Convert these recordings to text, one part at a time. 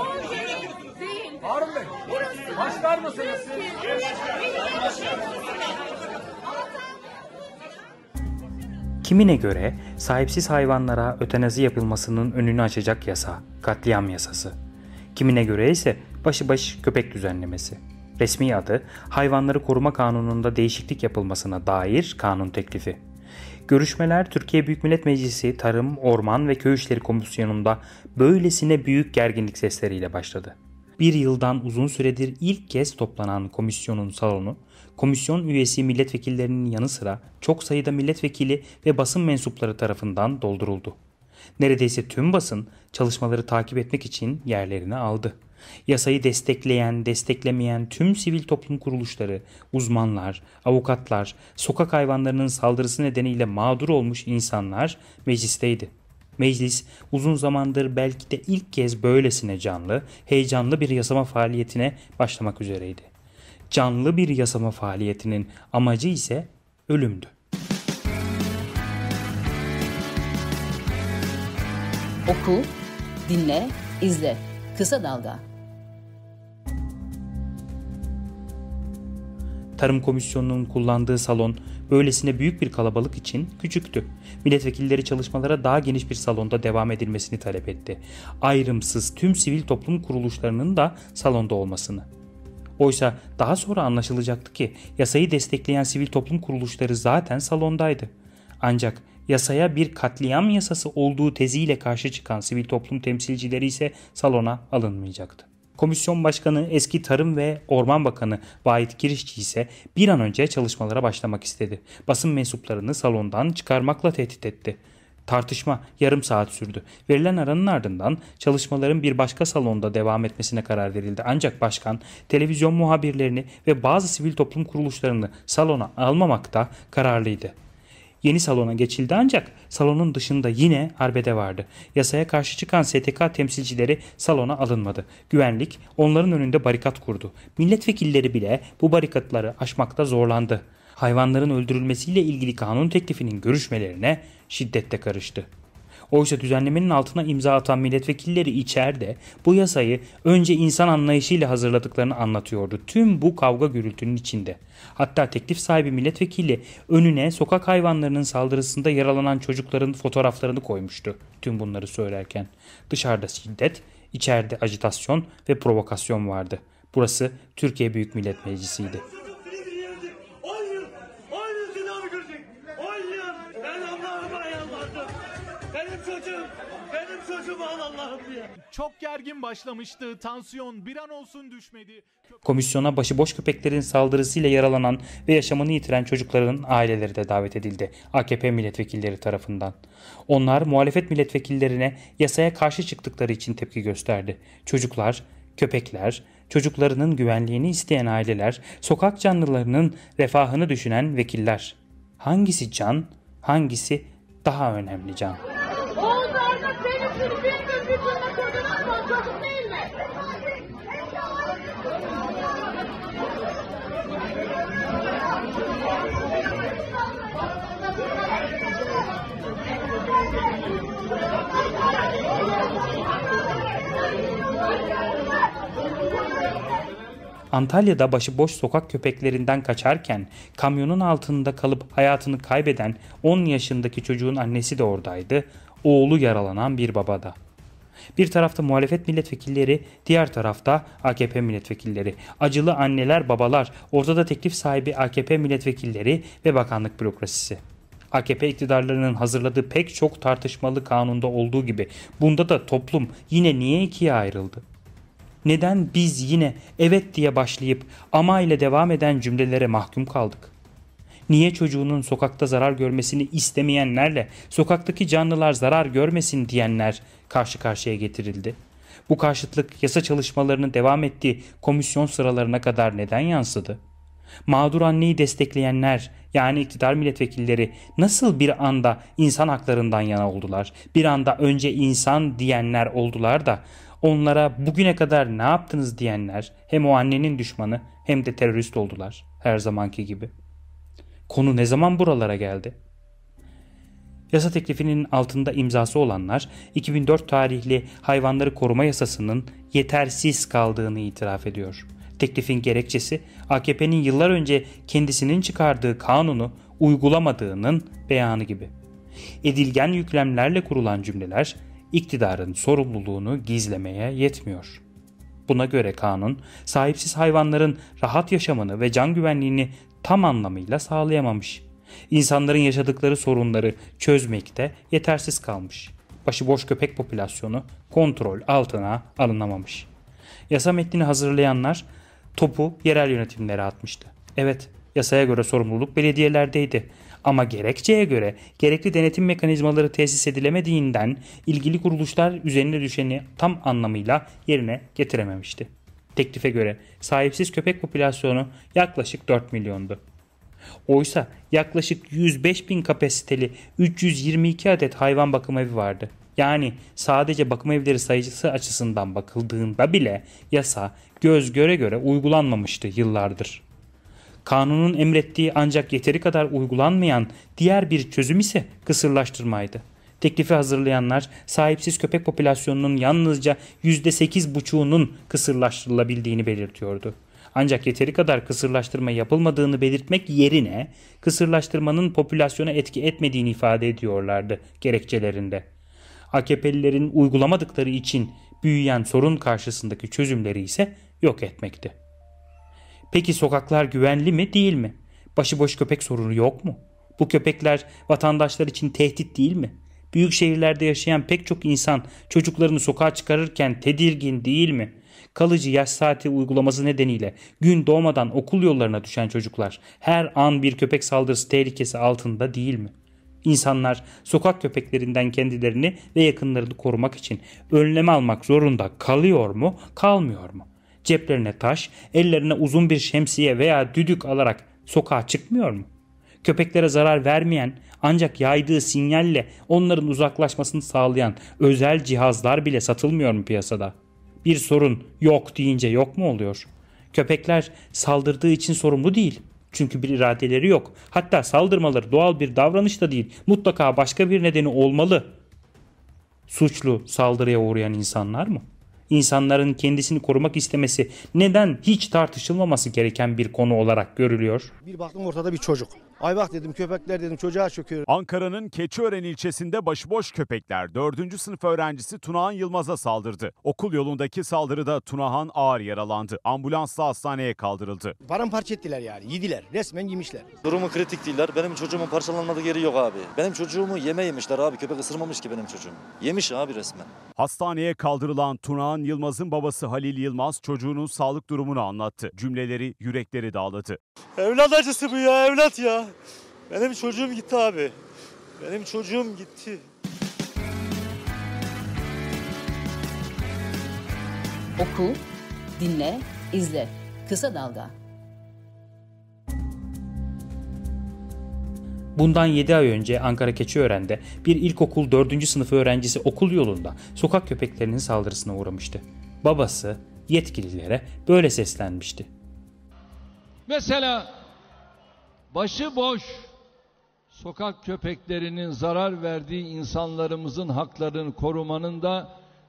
arkadaşlar. Harun Bey. Başlar mısınız? Kimine göre sahipsiz hayvanlara ötenazi yapılmasının önünü açacak yasa, katliam yasası. Kimine göre ise başıbaş köpek düzenlemesi. Resmi adı Hayvanları Koruma Kanunu'nda değişiklik yapılmasına dair kanun teklifi. Görüşmeler Türkiye Büyük Millet Meclisi Tarım, Orman ve Köy İşleri Komisyonu'nda böylesine büyük gerginlik sesleriyle başladı. Bir yıldan uzun süredir ilk kez toplanan komisyonun salonu, komisyon üyesi milletvekillerinin yanı sıra çok sayıda milletvekili ve basın mensupları tarafından dolduruldu. Neredeyse tüm basın çalışmaları takip etmek için yerlerini aldı. Yasayı destekleyen, desteklemeyen tüm sivil toplum kuruluşları, uzmanlar, avukatlar, sokak hayvanlarının saldırısı nedeniyle mağdur olmuş insanlar meclisteydi. Meclis uzun zamandır belki de ilk kez böylesine canlı, heyecanlı bir yasama faaliyetine başlamak üzereydi. Canlı bir yasama faaliyetinin amacı ise ölümdü. Oku, dinle, izle. Kısa Dalga. Tarım Komisyonu'nun kullandığı salon böylesine büyük bir kalabalık için küçüktü. Milletvekilleri çalışmalara daha geniş bir salonda devam edilmesini talep etti. Ayrımsız tüm sivil toplum kuruluşlarının da salonda olmasını. Oysa daha sonra anlaşılacaktı ki yasayı destekleyen sivil toplum kuruluşları zaten salondaydı. Ancak yasaya bir katliam yasası olduğu teziyle karşı çıkan sivil toplum temsilcileri ise salona alınmayacaktı. Komisyon Başkanı eski Tarım ve Orman Bakanı Vahit Girişçi ise bir an önce çalışmalara başlamak istedi. Basın mensuplarını salondan çıkarmakla tehdit etti. Tartışma yarım saat sürdü. Verilen aranın ardından çalışmaların bir başka salonda devam etmesine karar verildi. Ancak başkan televizyon muhabirlerini ve bazı sivil toplum kuruluşlarını salona almamakta kararlıydı. Yeni salona geçildi ancak salonun dışında yine arbede vardı. Yasaya karşı çıkan STK temsilcileri salona alınmadı. Güvenlik onların önünde barikat kurdu. Milletvekilleri bile bu barikatları aşmakta zorlandı. Hayvanların öldürülmesiyle ilgili kanun teklifinin görüşmelerine şiddetle karıştı. Oysa düzenlemenin altına imza atan milletvekilleri içeride bu yasayı önce insan anlayışıyla hazırladıklarını anlatıyordu. Tüm bu kavga gürültünün içinde. Hatta teklif sahibi milletvekili önüne sokak hayvanlarının saldırısında yaralanan çocukların fotoğraflarını koymuştu. Tüm bunları söylerken. Dışarıda şiddet, içeride ajitasyon ve provokasyon vardı. Burası Türkiye Büyük Millet Meclisi'ydi. Çok gergin başlamıştı. Tansiyon bir an olsun düşmedi. Komisyona başıboş köpeklerin saldırısıyla yaralanan ve yaşamını yitiren çocukların aileleri de davet edildi AKP milletvekilleri tarafından. Onlar muhalefet milletvekillerine yasaya karşı çıktıkları için tepki gösterdi. Çocuklar, köpekler, çocuklarının güvenliğini isteyen aileler, sokak canlılarının refahını düşünen vekiller. Hangisi can, hangisi daha önemli can? Oğuz Arda senin sürü bir gün bir tane kocaman var. Çocuk değil mi? Antalya'da başıboş sokak köpeklerinden kaçarken kamyonun altında kalıp hayatını kaybeden 10 yaşındaki çocuğun annesi de oradaydı. Oğlu yaralanan bir babada. Bir tarafta muhalefet milletvekilleri, diğer tarafta AKP milletvekilleri. Acılı anneler, babalar, ortada teklif sahibi AKP milletvekilleri ve bakanlık bürokrasisi. AKP iktidarlarının hazırladığı pek çok tartışmalı kanunda olduğu gibi bunda da toplum yine niye ikiye ayrıldı? Neden biz yine evet diye başlayıp ama ile devam eden cümlelere mahkum kaldık? Niye çocuğunun sokakta zarar görmesini istemeyenlerle sokaktaki canlılar zarar görmesin diyenler karşı karşıya getirildi? Bu karşıtlık yasa çalışmalarının devam ettiği komisyon sıralarına kadar neden yansıdı? Mağdur anneyi destekleyenler yani iktidar milletvekilleri nasıl bir anda insan haklarından yana oldular? Bir anda önce insan diyenler oldular da onlara bugüne kadar ne yaptınız diyenler hem o annenin düşmanı hem de terörist oldular her zamanki gibi. Konu ne zaman buralara geldi? Yasa teklifinin altında imzası olanlar 2004 tarihli hayvanları koruma yasasının yetersiz kaldığını itiraf ediyor. Teklifin gerekçesi AKP'nin yıllar önce kendisinin çıkardığı kanunu uygulamadığının beyanı gibi. Edilgen yüklemlerle kurulan cümleler iktidarın sorumluluğunu gizlemeye yetmiyor. Buna göre kanun sahipsiz hayvanların rahat yaşamını ve can güvenliğini tam anlamıyla sağlayamamış. İnsanların yaşadıkları sorunları çözmekte yetersiz kalmış. Başıboş köpek popülasyonu kontrol altına alınamamış. Yasa metnini hazırlayanlar topu yerel yönetimlere atmıştı. Evet, yasaya göre sorumluluk belediyelerdeydi. Ama gerekçeye göre gerekli denetim mekanizmaları tesis edilemediğinden ilgili kuruluşlar üzerine düşeni tam anlamıyla yerine getirememişti. Teklife göre sahipsiz köpek popülasyonu yaklaşık 4 milyondu. Oysa yaklaşık 105 bin kapasiteli 322 adet hayvan bakım evi vardı. Yani sadece bakım evleri sayısı açısından bakıldığında bile yasa göz göre göre uygulanmamıştı yıllardır. Kanunun emrettiği ancak yeteri kadar uygulanmayan diğer bir çözüm ise kısırlaştırmaydı. Teklifi hazırlayanlar sahipsiz köpek popülasyonunun yalnızca %8,5'unun kısırlaştırılabildiğini belirtiyordu. Ancak yeteri kadar kısırlaştırma yapılmadığını belirtmek yerine kısırlaştırmanın popülasyona etki etmediğini ifade ediyorlardı gerekçelerinde. AKP'lilerin uygulamadıkları için büyüyen sorun karşısındaki çözümleri ise yok etmekti. Peki sokaklar güvenli mi değil mi? Başıboş köpek sorunu yok mu? Bu köpekler vatandaşlar için tehdit değil mi? Büyük şehirlerde yaşayan pek çok insan çocuklarını sokağa çıkarırken tedirgin değil mi? Kalıcı yaş saati uygulaması nedeniyle gün doğmadan okul yollarına düşen çocuklar her an bir köpek saldırısı tehlikesi altında değil mi? İnsanlar sokak köpeklerinden kendilerini ve yakınlarını korumak için önlem almak zorunda kalıyor mu, kalmıyor mu? Ceplerine taş, ellerine uzun bir şemsiye veya düdük alarak sokağa çıkmıyor mu? Köpeklere zarar vermeyen ancak yaydığı sinyalle onların uzaklaşmasını sağlayan özel cihazlar bile satılmıyor mu piyasada? Bir sorun yok deyince yok mu oluyor? Köpekler saldırdığı için sorumlu değil. Çünkü bir iradeleri yok. Hatta saldırmaları doğal bir davranış da değil. Mutlaka başka bir nedeni olmalı. Suçlu saldırıya uğrayan insanlar mı? İnsanların kendisini korumak istemesi neden hiç tartışılmaması gereken bir konu olarak görülüyor? Bir baktım ortada bir çocuk. Ay bak dedim köpekler dedim çocuğa çöküyor. Ankara'nın Keçiören ilçesinde başıboş köpekler 4. sınıf öğrencisi Tunahan Yılmaz'a saldırdı. Okul yolundaki saldırıda Tunahan ağır yaralandı. Ambulansla hastaneye kaldırıldı. Paramparça ettiler yani yediler resmen yemişler. Durumu kritik değiller. Benim çocuğumun parçalanmadığı yeri yok abi. Benim çocuğumu yeme yemişler abi. Köpek ısırmamış ki benim çocuğum. Yemiş abi resmen. Hastaneye kaldırılan Tunahan Yılmaz'ın babası Halil Yılmaz çocuğunun sağlık durumunu anlattı. Cümleleri yürekleri dağladı. Evlat acısı bu ya evlat ya. Benim çocuğum gitti abi. Benim çocuğum gitti. Oku, dinle, izle. Kısa Dalga. Bundan 7 ay önce Ankara Keçiören'de bir ilkokul 4. sınıf öğrencisi okul yolunda sokak köpeklerinin saldırısına uğramıştı. Babası yetkililere böyle seslenmişti. Mesela başıboş sokak köpeklerinin zarar verdiği insanlarımızın haklarını korumanın da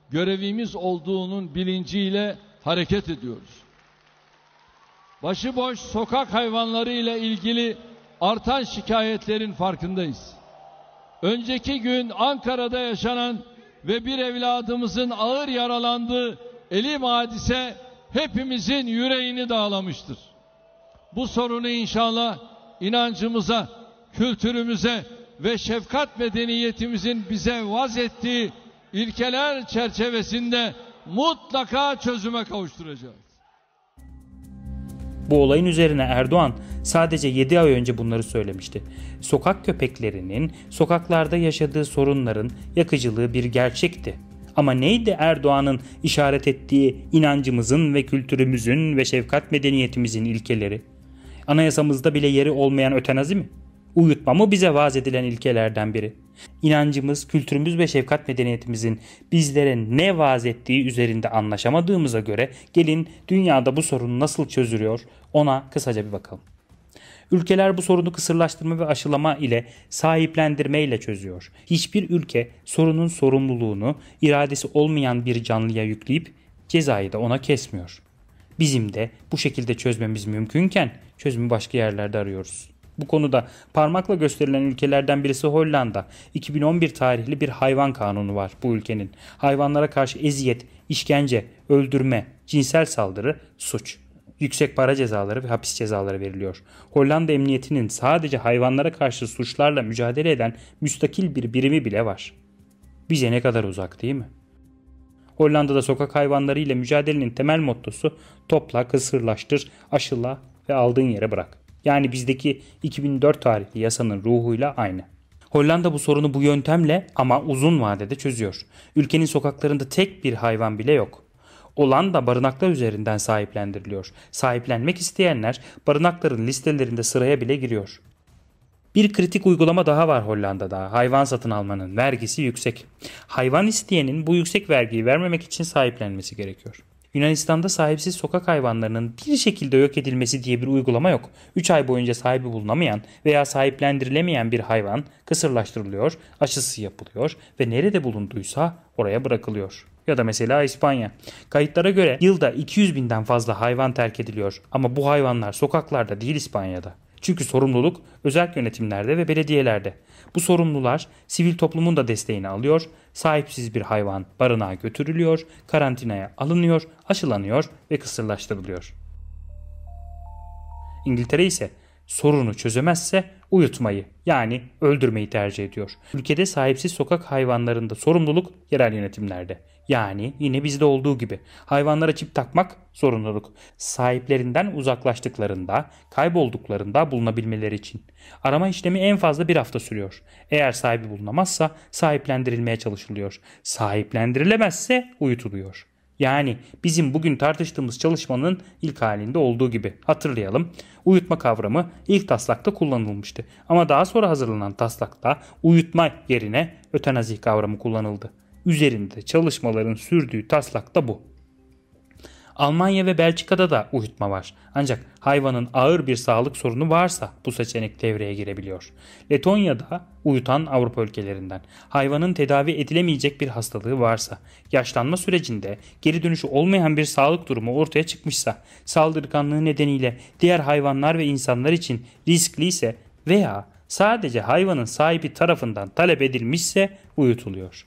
görevimiz olduğunun bilinciyle hareket ediyoruz. Başıboş sokak hayvanları ile ilgili artan şikayetlerin farkındayız. Önceki gün Ankara'da yaşanan ve bir evladımızın ağır yaralandığı elim hadise hepimizin yüreğini dağlamıştır. Bu sorunu inşallah inancımıza, kültürümüze ve şefkat medeniyetimizin bize vaz ettiği ilkeler çerçevesinde mutlaka çözüme kavuşturacağız. Bu olayın üzerine Erdoğan sadece 7 ay önce bunları söylemişti. Sokak köpeklerinin sokaklarda yaşadığı sorunların yakıcılığı bir gerçekti. Ama neydi Erdoğan'ın işaret ettiği inancımızın ve kültürümüzün ve şefkat medeniyetimizin ilkeleri? Anayasamızda bile yeri olmayan ötenazi mi? Uyutma mı bize vaaz edilen ilkelerden biri? İnancımız, kültürümüz ve şefkat medeniyetimizin bizlere ne vaaz ettiği üzerinde anlaşamadığımıza göre gelin dünyada bu sorun nasıl çözülüyor ona kısaca bir bakalım. Ülkeler bu sorunu kısırlaştırma ve aşılama ile sahiplendirme ile çözüyor. Hiçbir ülke sorunun sorumluluğunu iradesi olmayan bir canlıya yükleyip cezayı da ona kesmiyor. Bizim de bu şekilde çözmemiz mümkünken çözümü başka yerlerde arıyoruz. Bu konuda parmakla gösterilen ülkelerden birisi Hollanda. 2011 tarihli bir hayvan kanunu var bu ülkenin. Hayvanlara karşı eziyet, işkence, öldürme, cinsel saldırı suç. Yüksek para cezaları ve hapis cezaları veriliyor. Hollanda Emniyeti'nin sadece hayvanlara karşı suçlarla mücadele eden müstakil bir birimi bile var. Bize ne kadar uzak değil mi? Hollanda'da sokak hayvanları ile mücadelenin temel mottosu topla, kısırlaştır, aşıla ve aldığın yere bırak. Yani bizdeki 2004 tarihli yasanın ruhuyla aynı. Hollanda bu sorunu bu yöntemle ama uzun vadede çözüyor. Ülkenin sokaklarında tek bir hayvan bile yok. Olan da barınaklar üzerinden sahiplendiriliyor. Sahiplenmek isteyenler barınakların listelerinde sıraya bile giriyor. Bir kritik uygulama daha var Hollanda'da. Hayvan satın almanın vergisi yüksek. Hayvan isteyenin bu yüksek vergiyi vermemek için sahiplenmesi gerekiyor. Yunanistan'da sahipsiz sokak hayvanlarının bir şekilde yok edilmesi diye bir uygulama yok. 3 ay boyunca sahibi bulunamayan veya sahiplendirilemeyen bir hayvan kısırlaştırılıyor, aşısı yapılıyor ve nerede bulunduysa oraya bırakılıyor. Ya da mesela İspanya. Kayıtlara göre yılda 200 binden fazla hayvan terk ediliyor ama bu hayvanlar sokaklarda değil İspanya'da. Çünkü sorumluluk özel yönetimlerde ve belediyelerde. Bu sorumlular sivil toplumun da desteğini alıyor, sahipsiz bir hayvan barınağa götürülüyor, karantinaya alınıyor, aşılanıyor ve kısırlaştırılıyor. İngiltere ise sorunu çözemezse uyutmayı yani öldürmeyi tercih ediyor. Ülkede sahipsiz sokak hayvanlarında sorumluluk yerel yönetimlerde. Yani yine bizde olduğu gibi hayvanlara çip takmak zorunluluk. Sahiplerinden uzaklaştıklarında, kaybolduklarında bulunabilmeleri için. Arama işlemi en fazla bir hafta sürüyor. Eğer sahibi bulunamazsa sahiplendirilmeye çalışılıyor. Sahiplendirilemezse uyutuluyor. Yani bizim bugün tartıştığımız çalışmanın ilk halinde olduğu gibi. Hatırlayalım. Uyutma kavramı ilk taslakta kullanılmıştı. Ama daha sonra hazırlanan taslakta uyutma yerine ötenazi kavramı kullanıldı. Üzerinde çalışmaların sürdüğü taslak da bu. Almanya ve Belçika'da da uyutma var. Ancak hayvanın ağır bir sağlık sorunu varsa bu seçenek devreye girebiliyor. Letonya'da uyutan Avrupa ülkelerinden. Hayvanın tedavi edilemeyecek bir hastalığı varsa, yaşlanma sürecinde geri dönüşü olmayan bir sağlık durumu ortaya çıkmışsa, saldırganlığı nedeniyle diğer hayvanlar ve insanlar için riskli ise veya sadece hayvanın sahibi tarafından talep edilmişse uyutuluyor.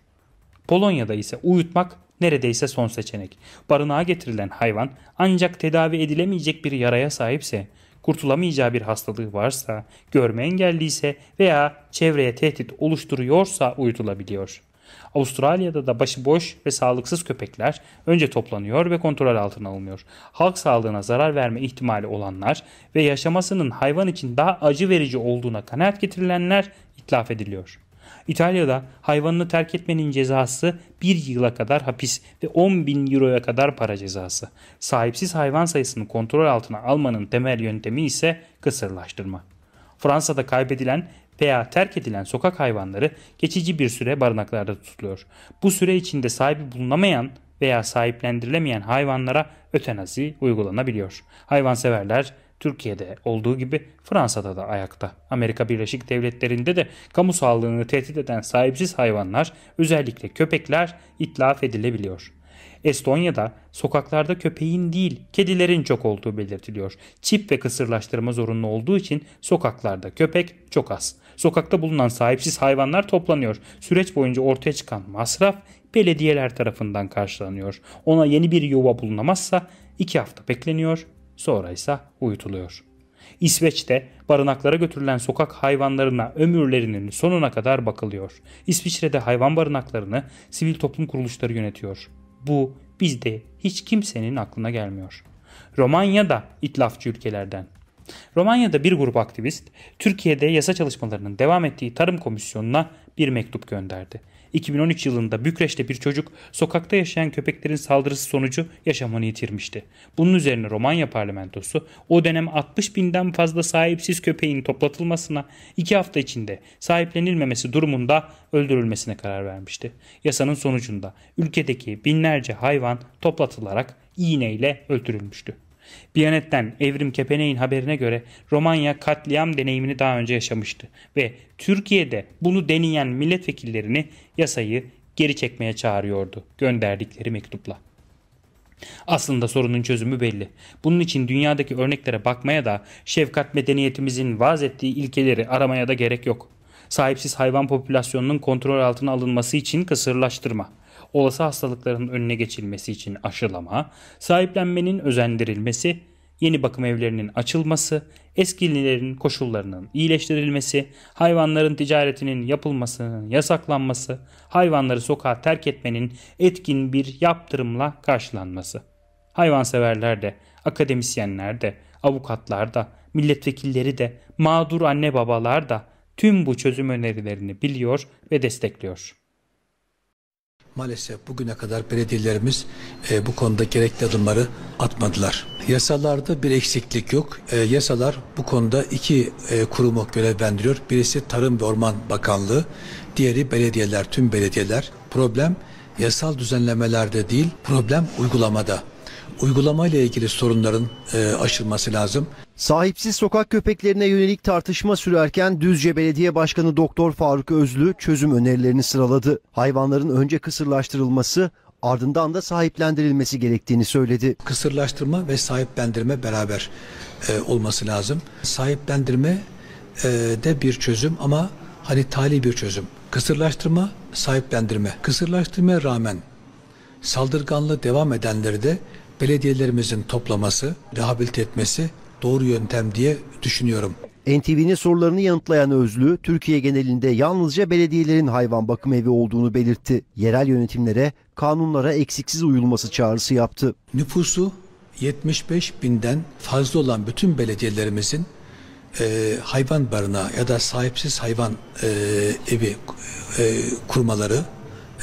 Polonya'da ise uyutmak neredeyse son seçenek. Barınağa getirilen hayvan ancak tedavi edilemeyecek bir yaraya sahipse, kurtulamayacağı bir hastalığı varsa, görme engelliyse veya çevreye tehdit oluşturuyorsa uyutulabiliyor. Avustralya'da da başıboş ve sağlıksız köpekler önce toplanıyor ve kontrol altına alınıyor. Halk sağlığına zarar verme ihtimali olanlar ve yaşamasının hayvan için daha acı verici olduğuna kanaat getirilenler itlaf ediliyor. İtalya'da hayvanını terk etmenin cezası 1 yıla kadar hapis ve 10 bin euroya kadar para cezası. Sahipsiz hayvan sayısını kontrol altına almanın temel yöntemi ise kısırlaştırma. Fransa'da kaybedilen veya terk edilen sokak hayvanları geçici bir süre barınaklarda tutuluyor. Bu süre içinde sahibi bulunamayan veya sahiplendirilemeyen hayvanlara ötenazi uygulanabiliyor. Hayvanseverler Türkiye'de olduğu gibi Fransa'da da ayakta. Amerika Birleşik Devletleri'nde de kamu sağlığını tehdit eden sahipsiz hayvanlar özellikle köpekler itlaf edilebiliyor. Estonya'da sokaklarda köpeğin değil kedilerin çok olduğu belirtiliyor. Çip ve kısırlaştırma zorunlu olduğu için sokaklarda köpek çok az. Sokakta bulunan sahipsiz hayvanlar toplanıyor. Süreç boyunca ortaya çıkan masraf belediyeler tarafından karşılanıyor. Ona yeni bir yuva bulunamazsa iki hafta bekleniyor sonra ise uyutuluyor. İsveç'te barınaklara götürülen sokak hayvanlarına ömürlerinin sonuna kadar bakılıyor. İsviçre'de hayvan barınaklarını sivil toplum kuruluşları yönetiyor. Bu bizde hiç kimsenin aklına gelmiyor. Romanya da itlafçı ülkelerden. Romanya'da bir grup aktivist Türkiye'de yasa çalışmalarının devam ettiği Tarım Komisyonu'na bir mektup gönderdi. 2013 yılında Bükreş'te bir çocuk sokakta yaşayan köpeklerin saldırısı sonucu yaşamını yitirmişti. Bunun üzerine Romanya parlamentosu o dönem 60 binden fazla sahipsiz köpeğin toplatılmasına 2 hafta içinde sahiplenilmemesi durumunda öldürülmesine karar vermişti. Yasanın sonucunda ülkedeki binlerce hayvan toplatılarak iğneyle öldürülmüştü. Biyanet'ten Evrim Kepenek'in haberine göre Romanya katliam deneyimini daha önce yaşamıştı ve Türkiye'de bunu deneyen milletvekillerini yasayı geri çekmeye çağırıyordu gönderdikleri mektupla. Aslında sorunun çözümü belli. Bunun için dünyadaki örneklere bakmaya da şefkat medeniyetimizin vaz ettiği ilkeleri aramaya da gerek yok. Sahipsiz hayvan popülasyonunun kontrol altına alınması için kısırlaştırma, olası hastalıkların önüne geçilmesi için aşılama, sahiplenmenin özendirilmesi, yeni bakım evlerinin açılması, eskilerin koşullarının iyileştirilmesi, hayvanların ticaretinin yapılmasının yasaklanması, hayvanları sokağa terk etmenin etkin bir yaptırımla karşılanması. Hayvanseverler de, akademisyenler de, avukatlar da, milletvekilleri de, mağdur anne babalar da tüm bu çözüm önerilerini biliyor ve destekliyor. Maalesef bugüne kadar belediyelerimiz e, bu konuda gerekli adımları atmadılar. Yasalarda bir eksiklik yok. E, yasalar bu konuda iki e, kurumu görevlendiriyor. Birisi Tarım ve Orman Bakanlığı, diğeri belediyeler, tüm belediyeler. Problem yasal düzenlemelerde değil, problem uygulamada. Uygulama ile ilgili sorunların e, aşılması lazım. Sahipsiz sokak köpeklerine yönelik tartışma sürerken Düzce Belediye Başkanı Doktor Faruk Özlü çözüm önerilerini sıraladı. Hayvanların önce kısırlaştırılması, ardından da sahiplendirilmesi gerektiğini söyledi. Kısırlaştırma ve sahiplendirme beraber e, olması lazım. Sahiplendirme e, de bir çözüm ama hani tali bir çözüm. Kısırlaştırma, sahiplendirme. Kısırlaştırmaya rağmen saldırganlığı devam edenleri de belediyelerimizin toplaması, rehabilite etmesi doğru yöntem diye düşünüyorum. NTV'nin sorularını yanıtlayan Özlü, Türkiye genelinde yalnızca belediyelerin hayvan bakım evi olduğunu belirtti. Yerel yönetimlere, kanunlara eksiksiz uyulması çağrısı yaptı. Nüfusu 75 binden fazla olan bütün belediyelerimizin e, hayvan barınağı ya da sahipsiz hayvan e, evi e, kurmaları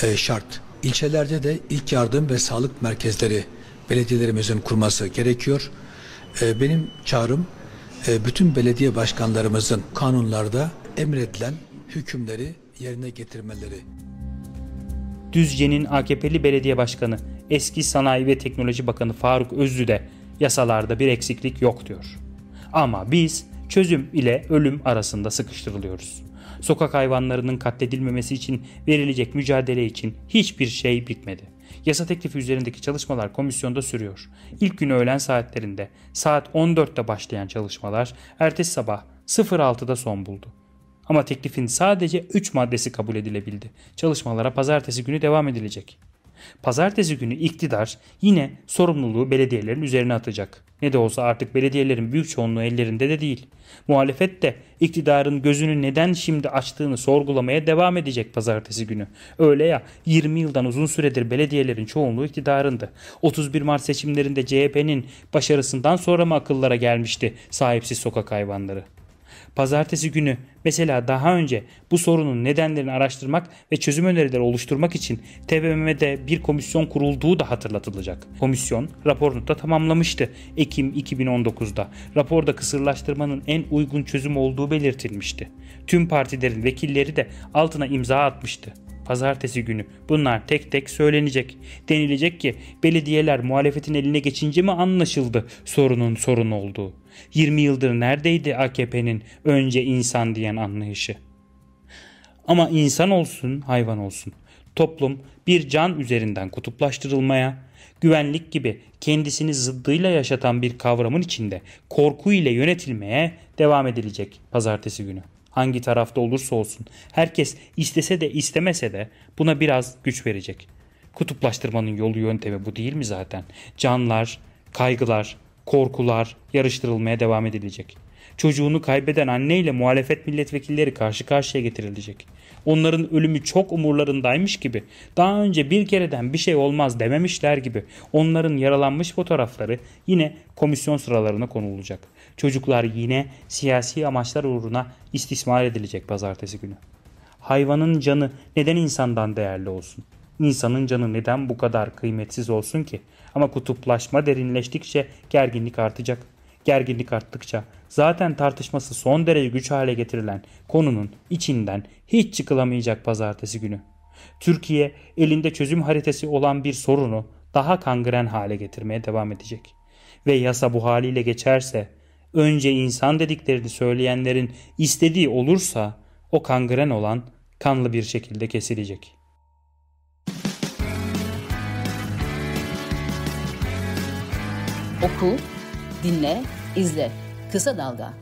e, şart. İlçelerde de ilk yardım ve sağlık merkezleri belediyelerimizin kurması gerekiyor. E, benim çağrım e, bütün belediye başkanlarımızın kanunlarda emredilen hükümleri yerine getirmeleri. Düzce'nin AKP'li belediye başkanı, eski Sanayi ve Teknoloji Bakanı Faruk Özlü de yasalarda bir eksiklik yok diyor. Ama biz çözüm ile ölüm arasında sıkıştırılıyoruz. Sokak hayvanlarının katledilmemesi için verilecek mücadele için hiçbir şey bitmedi. Yasa teklifi üzerindeki çalışmalar komisyonda sürüyor. İlk gün öğlen saatlerinde saat 14'te başlayan çalışmalar ertesi sabah 06'da son buldu. Ama teklifin sadece 3 maddesi kabul edilebildi. Çalışmalara pazartesi günü devam edilecek. Pazartesi günü iktidar yine sorumluluğu belediyelerin üzerine atacak. Ne de olsa artık belediyelerin büyük çoğunluğu ellerinde de değil. Muhalefet de iktidarın gözünü neden şimdi açtığını sorgulamaya devam edecek pazartesi günü. Öyle ya 20 yıldan uzun süredir belediyelerin çoğunluğu iktidarındı. 31 Mart seçimlerinde CHP'nin başarısından sonra mı akıllara gelmişti sahipsiz sokak hayvanları? Pazartesi günü mesela daha önce bu sorunun nedenlerini araştırmak ve çözüm önerileri oluşturmak için TBMM'de bir komisyon kurulduğu da hatırlatılacak. Komisyon raporunu da tamamlamıştı Ekim 2019'da. Raporda kısırlaştırmanın en uygun çözüm olduğu belirtilmişti. Tüm partilerin vekilleri de altına imza atmıştı. Pazartesi günü bunlar tek tek söylenecek. Denilecek ki belediyeler muhalefetin eline geçince mi anlaşıldı sorunun sorun olduğu. 20 yıldır neredeydi AKP'nin önce insan diyen anlayışı? Ama insan olsun, hayvan olsun. Toplum bir can üzerinden kutuplaştırılmaya, güvenlik gibi kendisini zıddıyla yaşatan bir kavramın içinde korku ile yönetilmeye devam edilecek pazartesi günü. Hangi tarafta olursa olsun herkes istese de istemese de buna biraz güç verecek. Kutuplaştırmanın yolu yöntemi bu değil mi zaten? Canlar, kaygılar, korkular yarıştırılmaya devam edilecek. Çocuğunu kaybeden anne ile muhalefet milletvekilleri karşı karşıya getirilecek. Onların ölümü çok umurlarındaymış gibi, daha önce bir kereden bir şey olmaz dememişler gibi onların yaralanmış fotoğrafları yine komisyon sıralarına konulacak. Çocuklar yine siyasi amaçlar uğruna istismar edilecek pazartesi günü. Hayvanın canı neden insandan değerli olsun? İnsanın canı neden bu kadar kıymetsiz olsun ki? Ama kutuplaşma derinleştikçe gerginlik artacak gerginlik arttıkça zaten tartışması son derece güç hale getirilen konunun içinden hiç çıkılamayacak pazartesi günü. Türkiye elinde çözüm haritası olan bir sorunu daha kangren hale getirmeye devam edecek. Ve yasa bu haliyle geçerse önce insan dediklerini söyleyenlerin istediği olursa o kangren olan kanlı bir şekilde kesilecek.'' Oku, Dinle, izle. Kısa Dalga.